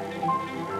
Música